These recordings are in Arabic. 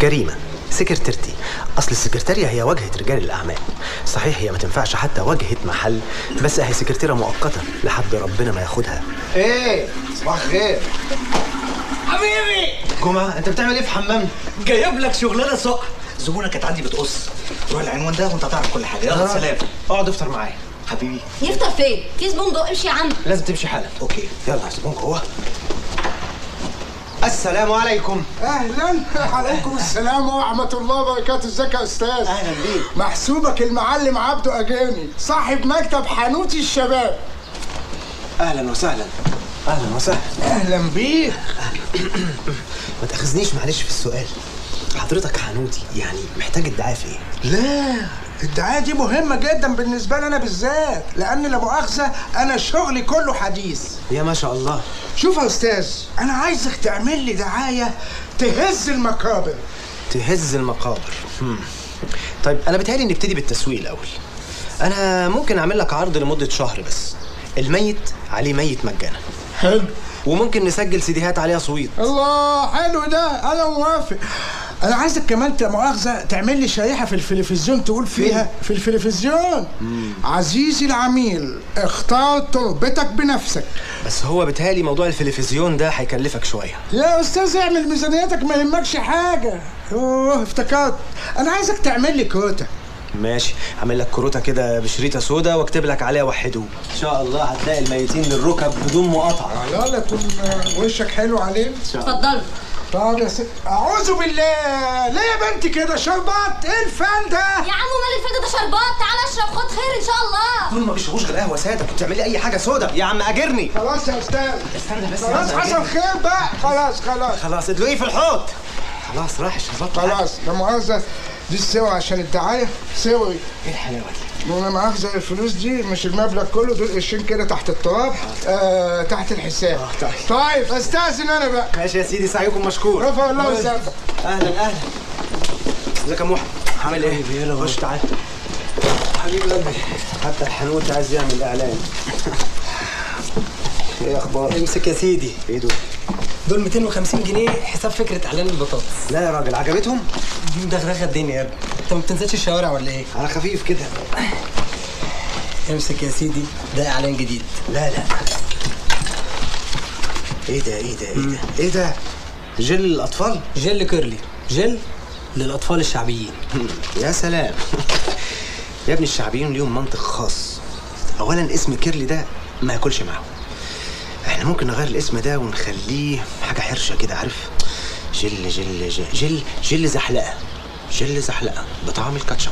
جريمه سكرتيرتي. أصل السكرتاريه هي واجهه رجال الأعمال. صحيح هي ما تنفعش حتى واجهه محل بس أهي سكرتيرة مؤقتة لحد ربنا ما ياخدها. إيه صباح الخير. حبيبي! جمعة أنت بتعمل إيه في حمام؟ جايب لك شغلانة سقع زبونة كانت عندي بتقص. روح العنوان ده وأنت هتعرف كل حاجة. يلا سلام. اقعد افطر معايا. حبيبي. يفطر فين؟ في زبون جوه امشي يا عم. لازم تمشي حالا. أوكي. يلا يا زبون جوه. السلام عليكم. أهلا. عليكم السلام ورحمة الله وبركاته. إزيك يا أستاذ؟ أهلا بيك. محسوبك المعلم عبده أجاني صاحب مكتب حانوتي الشباب. أهلا وسهلا. أهلا وسهلا. أهلا بيك. ما تأخذنيش معلش في السؤال. حضرتك حنوتي يعني محتاج الدعاية في إيه؟ لا. الدعاية دي مهمة جدا بالنسبة لي أنا بالذات لأن لا مؤاخذه أنا شغلي كله حديث. يا ما شاء الله. شوف يا أستاذ أنا عايزك تعمل لي دعاية تهز المقابر. تهز المقابر. هم. طيب أنا بتهيألي نبتدي بالتسويق الأول. أنا ممكن أعمل لك عرض لمدة شهر بس. الميت عليه ميت مجانا. حلو. وممكن نسجل سيديهات عليها صويت. الله حلو ده. أنا موافق. أنا عايزك كمان لا مؤاخذة تعمل لي شريحة في التلفزيون تقول فيها في التلفزيون. عزيزي العميل اختار تربتك بنفسك. بس هو بيتهيألي موضوع التلفزيون ده هيكلفك شوية. يا أستاذ اعمل ميزانيتك ما يهمكش حاجة. أوه افتكرت. أنا عايزك تعمل لي كوتا ماشي. هعمل لك كروتة كده بشريطة سودا واكتب لك عليها وحدوه إن شاء الله هتلاقي الميتين للركب بدون مقاطعة. يلا يكون وشك حلو عليه اتفضلوا. طب يا ست أعوذ بالله. ليه يا بنتي كده شربات إيه الفن ده يا عم مال الفجر ده شربات. تعال اشرب خد خير إن شاء الله. دول ما بيشربوش غير قهوة سادة. كنت تعمل لي أي حاجة سودا يا عم أجرني. خلاص يا أستاذ. استنى بس خلاص حصل. خير بقى. خلاص خلاص. خلاص ادلقيه في الحوض. خلاص راح الشربات. خلاص لا مؤاخذة. دي السوى عشان الدعاية سوي. إيه الحلاوة دي؟ ولا مؤاخذة الفلوس دي مش المبلغ كله دول قرشين كده تحت التراب آه تحت الحساب. طيب. طيب استأذن أنا بقى. ماشي يا سيدي سعيكم مشكور. رفع الله وسلم. أهلا أهلا. ازيك يا محمد عامل إيه؟ خش تعال. حبيب قلبي. حتى الحنوت عايز يعمل إعلان. إيه أخبار؟ امسك يا سيدي. إيه دول؟ دول 250 جنيه حساب فكرة إعلان البطاطس. لا يا راجل عجبتهم؟ دي مدغدغه الدنيا يا ابني. انت ما بتنزلش الشوارع ولا إيه؟ على خفيف كده. امسك يا سيدي. ده اعلان جديد. لا لا. إيه ده إيه ده إيه ده؟ إيه ده؟ جل الاطفال؟ جل curly. جل للأطفال الشعبيين. يا سلام. يا ابني الشعبيين ليهم منطق خاص. اولا اسم curly ده ما ياكلش معاهم. إحنا ممكن نغير الاسم ده ونخليه حاجة حرشة كده عارف؟ جل جل جل جل, جل زحلقة. جل زحلقة بطعم الكاتشب.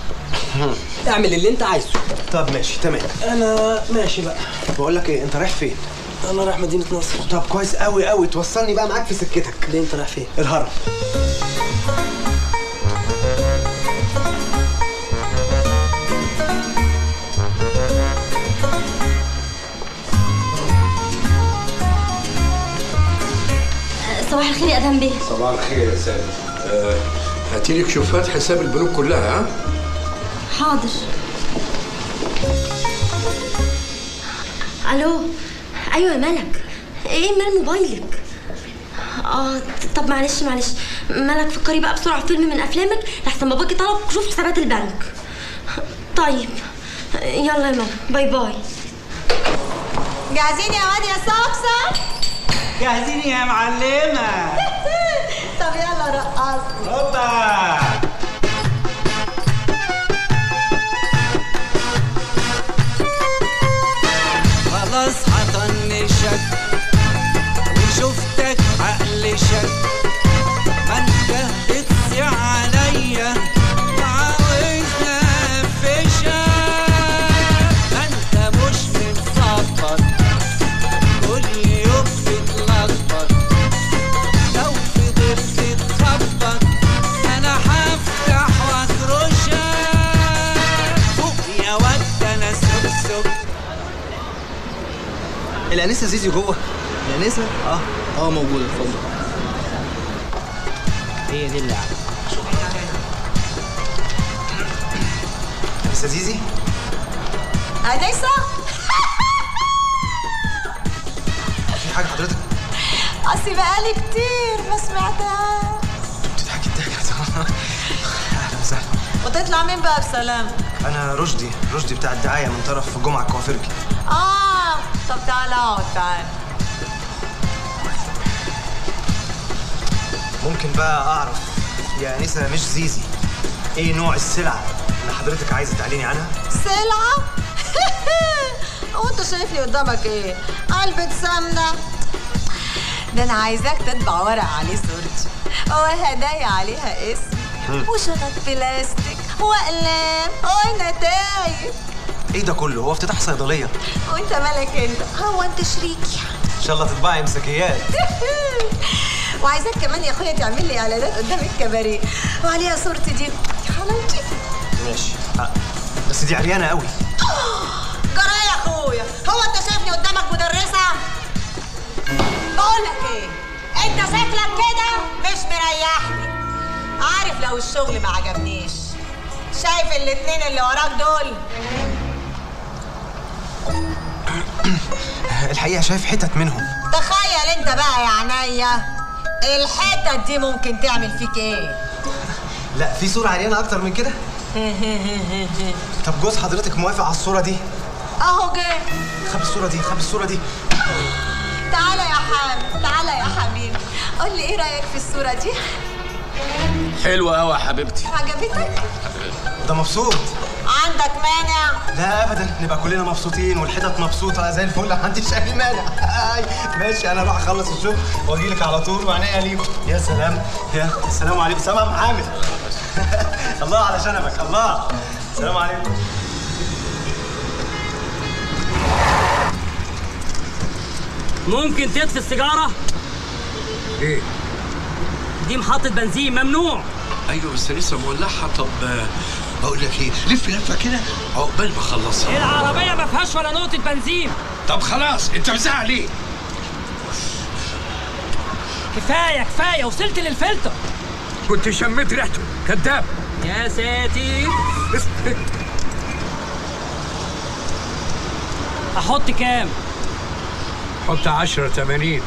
اعمل اللي انت عايزه. طب ماشي تمام. أنا ماشي بقى. بقول لك إيه انت رايح فين؟ أنا رايح مدينة نصر. طب كويس قوي قوي توصلني بقى معاك في سكتك. ليه انت رايح فين؟ الهرم. صباح الخير يا أدهم بيه. صباح الخير يا سالم آه هاتي لك شوفات حساب البنوك كلها ها؟ حاضر. ألو؟ أيوه يا ملك. إيه مال موبايلك؟ آه طب معلش معلش. ملك فكري بقى بسرعة. في فيلم من أفلامك لحسن باباكي طلب. شوف حسابات البنك. طيب. يلا يا ملك باي باي. جاهزين يا واد يا صفصف جاهزين يا معلمة. خلاص هطنشك وشفتك عقل شك. الأنسة زيزي جوه. الأنسة؟ آه. آه موجودة. اتفضل. هي دي اللعبه أنسة زيزي؟ أنسة؟ في حاجة حضرتك؟ أصلي بقالي كتير ما سمعتهاش. بتضحكي الضحكه أهلا وسهلا. وتطلع مين بقى بسلام؟ أنا رشدي رشدي بتاع الدعاية من طرف جمعة الكوافيرجي آه طب تعال أقعد تعال. ممكن بقى أعرف يا أنسة مشزيزي إيه نوع السلعة اللي حضرتك عايزة تعلني عنها؟ سلعة؟ هو انت شايف لي قدامك إيه؟ علبة سمنة. ده أنا عايزاك تطبع ورق عليه صورتي وهدايا عليها اسمي وشنط بلاستيك. واقلام ونتايج إيه ده كله؟ هو افتتاح صيدلية. وأنت مالك أنت؟ هو أنت شريكي إن شاء الله تطبعي مسكيات وعايزاك كمان يا أخويا تعمل لي إعلانات قدام الكباريه وعليها صورتي دي. حلاوتي ماشي. آه، بس دي عريانة قوي جرى يا أخويا. هو أنت شايفني قدامك مدرسة؟ بقول لك إيه؟ أنت شكلك كده مش مريحني. عارف لو الشغل ما عجبنيش. شايف الاتنين اللي وراك دول؟ الحقيقة شايف حتت منهم. تخيل انت بقى يا عينيا. الحتت دي ممكن تعمل فيك إيه؟ لا في صورة عريانه أكتر من كده؟ طب جوز حضرتك موافق على الصورة دي؟ اهو جه. خبي الصورة دي خبي الصورة دي. تعالى يا حامد تعالى يا حبيبي. قول لي إيه رأيك في الصورة دي؟ حلوة قوي يا حبيبتي. عجبتك؟ ده مبسوط. عندك مانع. لا ابدا نبقى كلنا مبسوطين والحتت مبسوطة زي الفل. ما عنديش أي مانع. ماشي أنا أروح أخلص الشغل واجي لك على طول وعينيا ليكم يا سلام يا السلام عليكم. سلام يا عم حامد الله على شنبك الله. السلام عليكم. ممكن تطفي السيجارة؟ إيه؟ دي محطة بنزين ممنوع. أيوه بس لسه مولعها. طب بقول لك إيه لف لفة كده عقبال ما أخلصها. العربية ما فيهاش ولا نقطة بنزين. طب خلاص أنت مزعل ليه؟ كفاية كفاية وصلت للفلتر. كنت شميت ريحته. كذاب. يا ساتر. أحط كام؟ حط 10 80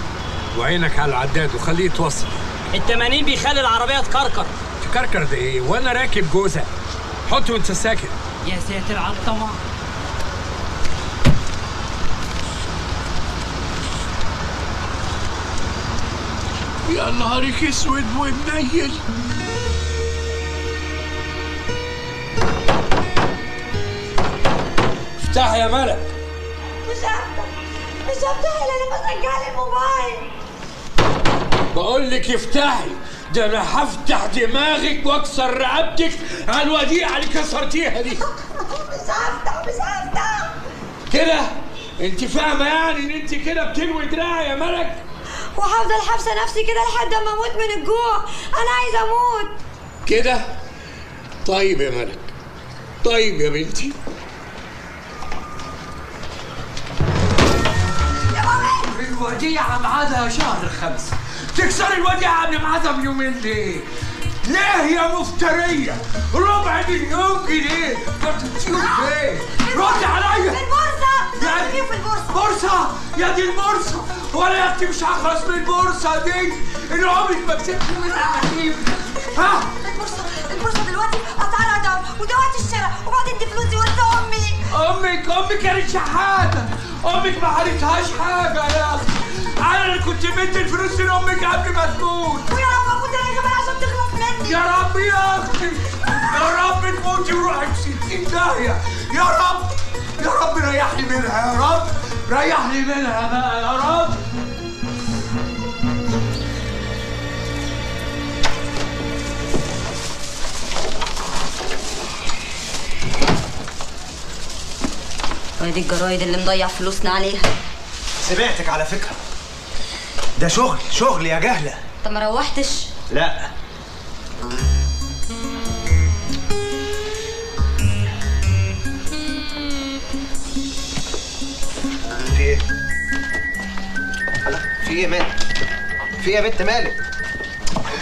وعينك على العداد وخليه يتوصل. التمانين بيخلي العربية تكركر. تكركر ده إيه وأنا راكب جوزة. حط وانت ساكت. يا ساتر على الطمع. يا نهارك اسود ومنيل. افتح يا ملك. مش هفتح مش هفتح إلا لما ترجع لي الموبايل. بقول لك افتحي. ده أنا هفتح دماغك واكسر رقبتك على الوديعه اللي كسرتيها دي. مش هفتح مش هفتح. كده؟ انت فاهمة يعني ان انت كده بتلوي دراعي يا ملك؟ وهفضل حابسة نفسي كده لحد ما أموت من الجوع. أنا عايزة أموت. كده؟ طيب يا ملك. طيب يا بنتي. الوديعة ميعادها شهر خمسة. تكسر الوديعة قبل ميعادها بيومين ليه؟ ليه يا مفترية؟ ربع مليون جنيه. ما بتطير فين؟ رد عليا. البورصة. يا في البورصة؟ بورصة؟ يا دي البورصة. ولا يا أختي مش هخلص من البورصة دي؟ اللي عمرك ما كسبت منها نتيجة ها؟ البورصة البورصة دلوقتي اسعارها ضعف ودوات الشراء وبعدين دي فلوسي ورث أمي. أمك أمك كانت شحاتة. أمك ما حالتهاش حاجة يا أخي أنا اللي كنت مدي الفلوس لامك قبل ما تموت ويا رب أموت أنا كمان عشان تخلص مني. يا رب يا أختي. يا رب تموتي وروحي في 60 داهيه يا رب. يا رب ريحني منها. يا رب. ريحني منها بقى. يا رب. دي الجرايد اللي مضيع فلوسنا عليها. سمعتك على فكرة. ده شغل شغل يا جهلة انت ما روحتش لا في إيه؟ لا في إيه مالك؟ في إيه يا بنت مالك؟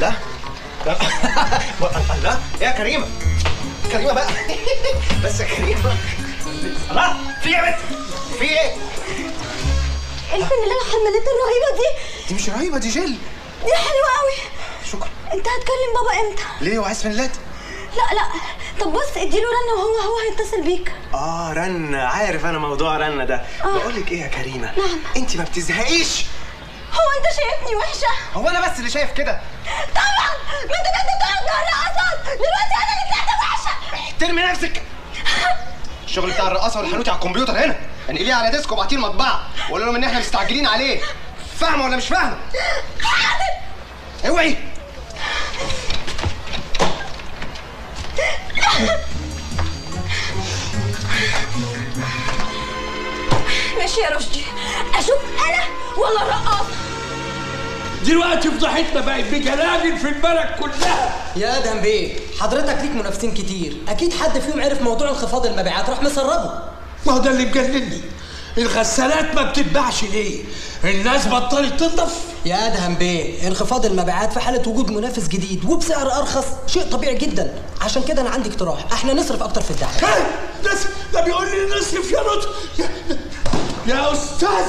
لا لا لا يا كريمة كريمة بقى بس يا كريمة لا في إيه يا بنت؟ في إيه؟ الفن اللي أنا حملتها الرهيبة دي دي مش رهيبة دي جل دي حلوة قوي شكرا. أنت هتكلم بابا إمتى؟ ليه وعايز فانيلات لا لا. طب بص اديله رنه وهو هو هيتصل بيك. آه رن. عارف أنا موضوع رن ده. بقول لك إيه يا كريمة؟ نعم. انت ما بتزهقيش. هو أنت شايفني وحشة؟ هو أنا بس اللي شايف كده. طبعا. ما أنت كنت بتقعد الرقصات دلوقتي أنا اللي طلعت وحشة. احترمي نفسك. الشغل بتاع الرقاصة والحانوتي على الكمبيوتر هنا. انقليه على ديسك وابعتيه المطبعة. وقول لهم إن إحنا مستعجلين عليه. فاهمه ولا مش فاهمه؟ اوعي. ماشي يا رشدي. أشوف أنا؟ ولا الرقاصه دلوقتي فضحتنا بقت بجلاجل في البلد كلها. يا ادهم بيه حضرتك ليك منافسين كتير. أكيد حد فيهم عرف موضوع انخفاض المبيعات راح مسربه. ما هو ده اللي مجنني. الغسالات ما بتتباعش ليه؟ الناس بطلت تنضف. يا أدهم بيه انخفاض المبيعات في حالة وجود منافس جديد وبسعر أرخص شيء طبيعي جدا. عشان كده أنا عندي اقتراح. إحنا نصرف أكتر في الدعايه؟ ده ده بيقول لي نصرف يا لطف يا, يا أستاذ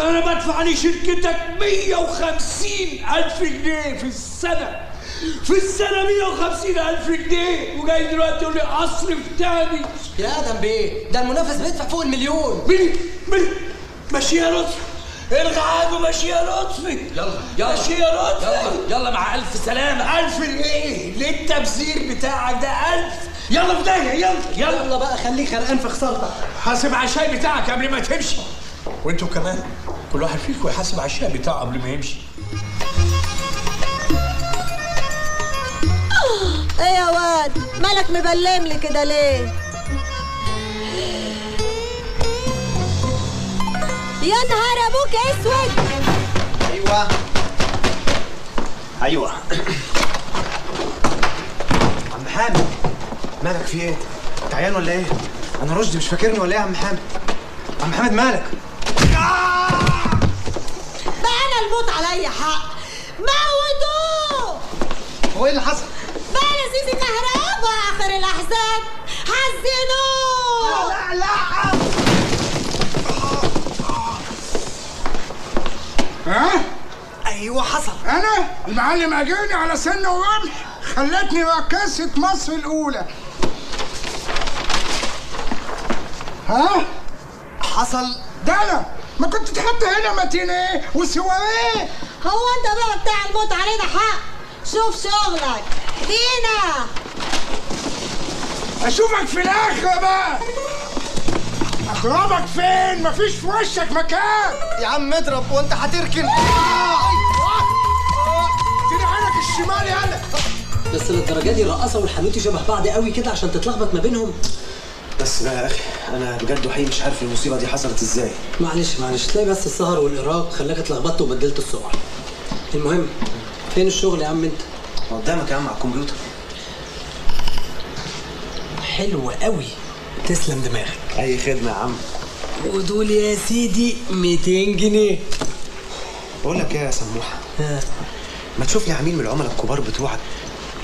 أنا بدفع لشركتك 150 ألف جنيه في السنة. في السنة 150 ألف جنيه وجاي دلوقتي يقول لي اصرف تاني يا ادهم بيه؟ ده المنافس بيدفع فوق المليون. مين؟ مين؟ ماشي يا لطفي. الغى عنه ماشي يا لطفي. يلا يلا. ماشي يا لطفي. يلا يلا مع ألف سلامة. ألف؟ ليه التبذير بتاعك ده ألف؟ يلا في داهية يلا. يلا يلا بقى خليك غرقان في خسارتك حاسب على الشاي بتاعك قبل ما تمشي. وأنتوا كمان كل واحد فيكم يحاسب على الشاي بتاعه قبل ما يمشي. إيه يا واد مالك مبلم لي كده ليه يا نهار أبوك أسود أيوه أيوه عم حامد مالك في إيه؟ انت عيان ولا إيه؟ أنا رشدي مش فاكرني ولا إيه يا عم حامد؟ عم حامد مالك؟ بقى أنا الموت عليا حق موتوه هو إيه اللي حصل؟ لذيذ كهربا آخر الاحزان حزنوه لا لا ها؟ أيوه حصل. أنا؟ المعلم أجاني على سن ورمح. خلتني رقاصة مصر الأولى. ها؟ حصل. ده أنا. ما كنت تحط هنا ماتينيه وسواريه هو أنت بقى بتاع الموت علينا حق. شوف شغلك. دينا. أشوفك في الآخرة بقى. أخربك فين؟ مفيش في وشك مكان. يا عم اضرب وانت هتركن. اديني عينك الشمال يلا بس للدرجة دي الرقاصة والحانوتي شبه بعض قوي كده عشان تتلخبط ما بينهم. بس بقى يا أخي أنا بجد وحقيقي مش عارف المصيبة دي حصلت إزاي. معلش معلش تلاقي بس السهر والإرهاق خلاك اتلخبطت وبدلت الصور. المهم فين الشغل يا عم أنت؟ قدامك يا عم على الكمبيوتر. حلو قوي. تسلم دماغك. أي خدمة يا عم؟ ودول يا سيدي 200 جنيه. بقول لك إيه يا سموحة؟ ها. ما تشوف لي عميل من العملاء الكبار بتوعك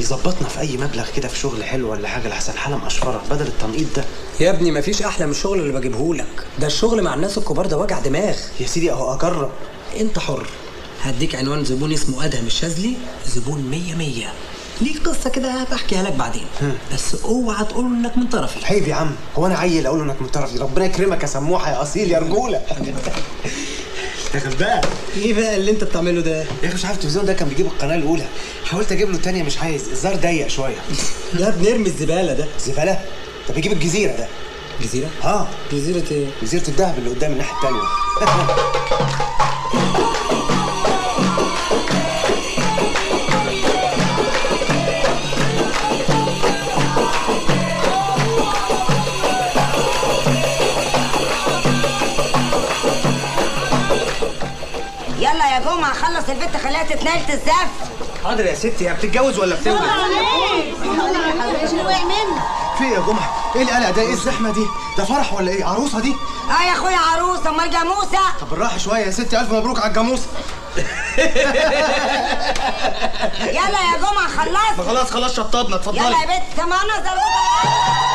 يظبطنا في أي مبلغ كده في شغل حلو ولا حاجة لحسن حاله مقشفره بدل التنقيط ده؟ يا ابني مفيش أحلى من الشغل اللي بجيبهولك. ده الشغل مع الناس الكبار ده وجع دماغ. يا سيدي أهو أجرب. أنت حر. هديك عنوان زبون اسمه أدهم الشاذلي زبون مية مية. ليه قصة كده بحكيها لك بعدين. بس اوعى تقول إنك من طرفي. عيب يا عم هو أنا عيل أقول إنك من طرفي؟ ربنا يكرمك يا سموحة يا أصيل يا رجولة. يا غلبان. إيه بقى اللي أنت بتعمله ده؟ يا أخي مش عارف التلفزيون ده كان بيجيب القناة الأولى. حاولت أجيب له الثانية مش عايز. الزار ضيق شوية. ده بنرمي الزبالة ده. زباله ده بيجيب الجزيرة ده. جزيرة؟ آه. جزيرة إيه؟ جزيرة الدهب اللي قدام الناحية الثانية يلا يا جمعة خلص البت خليها تتنقل تزف حاضر يا ستي هي بتتجوز ولا بتولد؟ في إيه يا جمعة؟ إيه القلق ده؟ إيه الزحمة دي؟ ده فرح ولا إيه؟ عروسة دي؟ آه يا أخويا عروسة. أمال جاموسة؟ طب بالراحة شوية يا ستي. ألف مبروك على الجاموسه يلا يا جمعة خلصت. ما خلاص خلاص شطبنا. اتفضلي. يلا يا بنت سمعنا زلوطة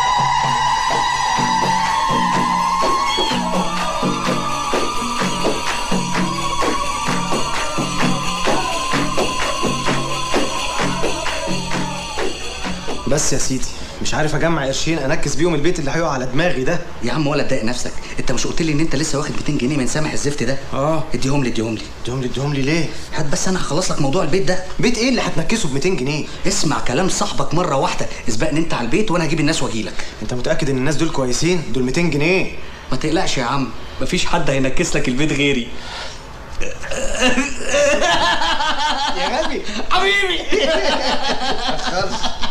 بس يا سيدي مش عارف أجمع قرشين أنكس بيهم البيت اللي هيقع على دماغي ده. يا عم ولا تضايق نفسك. أنت مش قلت لي إن أنت لسه واخد 200 جنيه من سامح الزفت ده؟ آه. اديهم لي اديهم لي. اديهم لي اديهم لي ليه؟ هات بس أنا هخلص لك موضوع البيت ده. بيت إيه اللي هتنكسه ب 200 جنيه؟ اسمع كلام صاحبك مرة واحدة اسبقني أنت على البيت وأنا هجيب الناس واجيلك أنت متأكد إن الناس دول كويسين؟ دول 200 جنيه. ما تقلقش يا عم مفيش حد هينكس لك البيت غيري. يا غبي. حبيبي.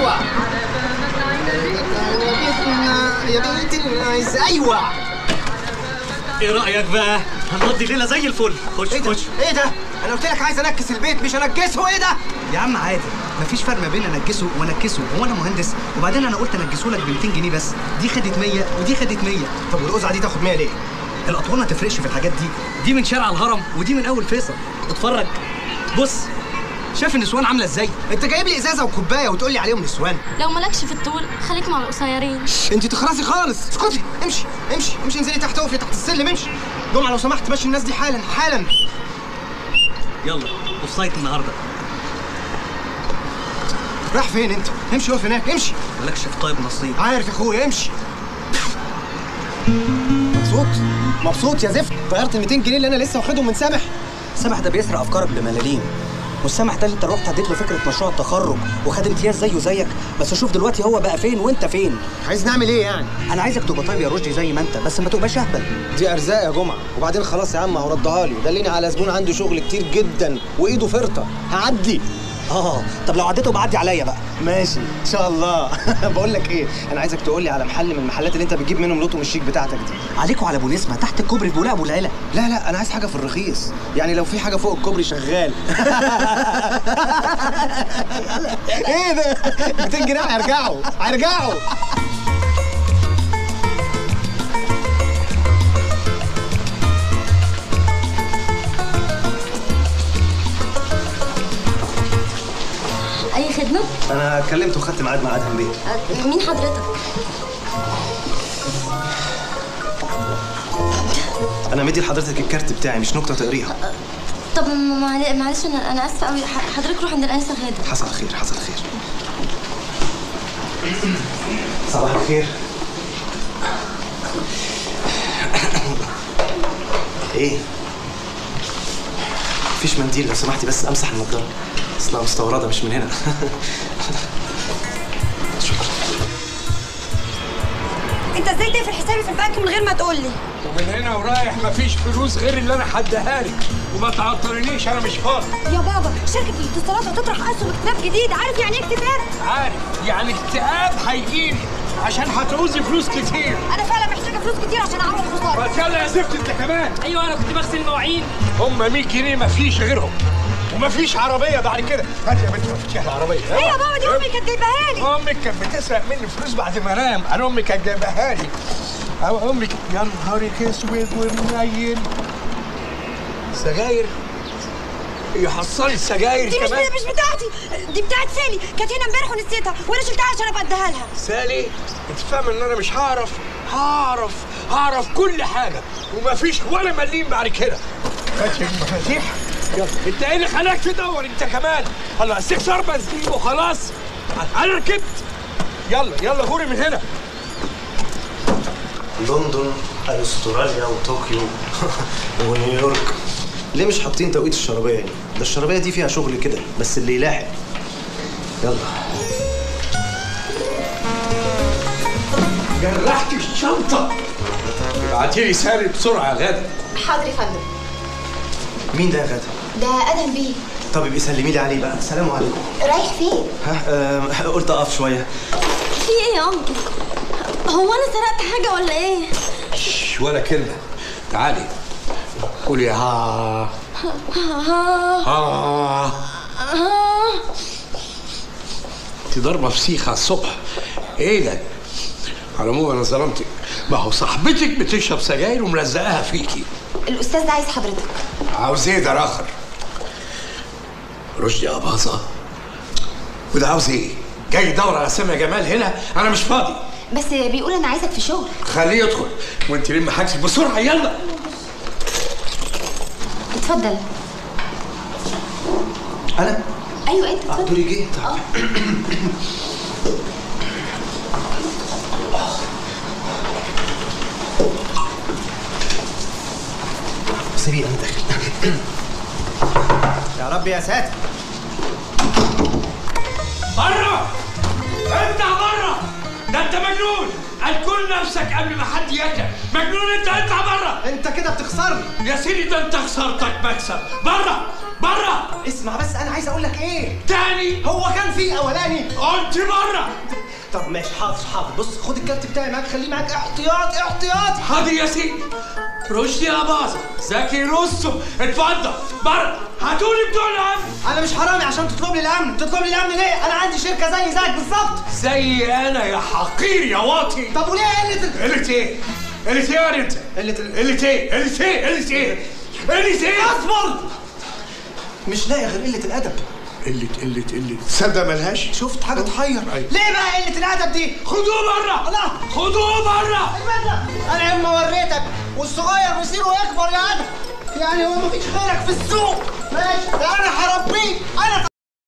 أيوه. يا بنت الناس أيوه. إيه رأيك بقى؟ هنقضي ليلة زي الفل. خش ده؟ خش. إيه ده؟ أنا قلت لك عايز أنكس البيت مش أنكسه. إيه ده؟ يا عم عادي. مفيش فرق ما بين انجسه وأنكسه. هو أنا مهندس وبعدين أنا قلت انجسه لك ب 200 جنيه بس. دي خدت 100 ودي خدت 100 طب والقزعه دي تاخد 100 ليه؟ الاطوال ما تفرقش في الحاجات دي. دي من شارع الهرم ودي من أول فيصل. اتفرج. بص. شايف النسوان عاملة إزاي؟ أنت جايب لي إزازة وكوباية وتقول لي عليهم نسوان لو مالكش في الطول خليك مع القصيرين. أنت تخرسي خالص. اسكتي. امشي امشي امشي انزلي تحت اقفي تحت السلم امشي. جمعة لو سمحت مشي الناس دي حالا حالا. يلا off site النهارده. رايح فين أنت؟ امشي اقف هناك امشي. مالكش في طيب نصيب. عارف يا أخويا امشي. مبسوط؟ مبسوط يا زفت. غيرت ال 200 جنيه اللي أنا لسه واخدهم من سامح سامح ده بيسرق أفكارك بملاليم. والسامح ده اللي انت رحت اديت له فكرة مشروع التخرج وخد امتياز زيه زيك. بس شوف دلوقتي هو بقى فين وانت فين. عايز نعمل إيه يعني؟ أنا عايزك تبقى طيب يا رشدي زي ما انت بس ما تبقاش اهبل. دي ارزاق يا جمعة. وبعدين خلاص يا عم هو ردها لي. دلني على زبون عنده شغل كتير جدا وإيده فرطة. هعدي. آه. طب لو عديته بعدي عليا بقى. ماشي. إن شاء الله. بقول لك إيه أنا عايزك تقول لي على محل من المحلات اللي أنت بتجيب منهم لوتو الشيك بتاعتك دي. عليكوا على أبو نسمة تحت الكوبري في بولاق أبو العيلة. لا لا أنا عايز حاجة في الرخيص. يعني لو في حاجة فوق الكوبري شغال. إيه ده؟ 200 جنيه هيرجعوا هيرجعوا. أنا كلمت وخدت ميعاد مع ادهم بيه أه، مين حضرتك؟ أنا مدي لحضرتك الكارت بتاعي مش نكته تقريها. طب معل- معلش أنا أنا آسفة قوي حضرتك روح عند الانسه غاده حصل خير حصل خير. صباح الخير. إيه؟ مفيش منديل لو سمحتي بس أمسح النضاره اصلها مستورده مش من هنا. إزاي تقفل حسابي في البنك من غير ما تقول لي. ومن هنا ورايح مفيش فلوس غير اللي أنا حدها لك. وما تعطلنيش أنا مش فاضي. يا بابا شركة الاتصالات هتطرح اسهم اكتتاب جديد. عارف يعني إيه اكتتاب عارف. يعني اكتئاب هيجيلي عشان هتعوزي فلوس كتير. أنا فعلا محتاجة فلوس كتير عشان أعوض خسارة. بس يلا يا زفت أنت كمان. أيوه أنا كنت بغسل المواعين هم 100 جنيه مفيش غيرهم. ومفيش عربية بعد كده. هات يا بنت مفيش العربيه إيه يا بابا دي أمي كانت جايباها لي. أمك كانت بتسرق مني فلوس بعد ما انام أنا أمي كانت جايباها لي. أو أمك يا نهارك أسود ومنيل سجاير. يحصلي السجاير دي مش كمان. مش بتاعتي. دي بتاعت سالي. كانت هنا امبارح ونسيتها. وأنا شلتها عشان أبقى أديها لها. سالي أنت فاهم إن أنا مش هعرف؟ هعرف. هعرف كل حاجة. ومفيش ولا مليم بعد كده. هات المفاتيح انت إيه اللي خلاك تدور؟ انت كمان. الله استكسر بنزين وخلاص. أنا ركبت. يلا يلا غوري من هنا. لندن أستراليا وطوكيو ونيويورك. ليه مش حاطين توقيت الشرابيه يعني؟ ده الشرابيه دي فيها شغل كده بس اللي يلاحق. يلا. جرحت الشنطة. ابعتي لي سالي بسرعة يا غادة. حاضر يا فندم. مين ده يا غادة؟ ده ادهم بيه. طب يبقى سلمي لي عليه بقى. سلام عليكم. رايح فين؟ ها آه قلت أقف شوية. في إيه يا أنكل؟ هو أنا سرقت حاجة ولا إيه؟ شش ولا كلمة. تعالي. قولي ها. ها. ها. ها انت ضربة فسيخ على الصبح. إيه ده؟ على العموم أنا ظلمتك. ما هو صاحبتك بتشرب سجاير وملزقاها فيكي. الأستاذ ده عايز حضرتك. عاوز إيه ده اخر رشدي يا باظه وده عاوز إيه؟ جاي يدور على سامية جمال هنا؟ أنا مش فاضي. بس بيقول أنا عايزك في شغل. خليه يدخل. وانت لم حاجتك بسرعة يلا. اتفضل. أنا؟ أيوه أنت آه اتفضل. دوري جه. طب سيبيه أنا داخل. يا رب يا ساتر. بره افتح بره ده انت مجنون! الكل نفسك قبل ما حد يجي مجنون انت اطلع بره انت كده بتخسرني. يا سيدي ده انت خسارتك مكسب. بره بره اسمع بس أنا عايز أقول لك إيه؟ تاني! هو كان في اولاني. قلت بره طب ماشي حاضر حاضر. بص خد الكارت بتاعي معاك خليه معاك. احتياط احتياط. حاضر يا سيدي. رشدي اباظة زكي روسو. اتفضل. بره هاتولي بتوع الأمن. أنا مش حرامي عشان تطلب لي الأمن. تطلب لي الأمن ليه؟ أنا عندي شركة زي زيك بالظبط. زي أنا يا حقير يا واطي. طب وليه قلة قلت إيه؟ قلت إيه يا انت؟ قلة قلت إيه؟ قلت إيه؟ قلت إيه؟ قلت إيه؟ أصبر! مش لاقي غير قلة الأدب. قلة قلة قلة تصدق ملهاش؟ شفت حاجة تحير؟ أيوة. ليه بقى قله الادب دي خدوه بره الله! خدوه بره البدله أنا اما وريتك والصغير مصيره يكبر يا آدم يعني هو مفيش غيرك في السوق. ماشي. ده أنا هربيك أنا